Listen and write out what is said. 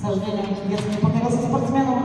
К сожалению, вес не покорился спортсмену.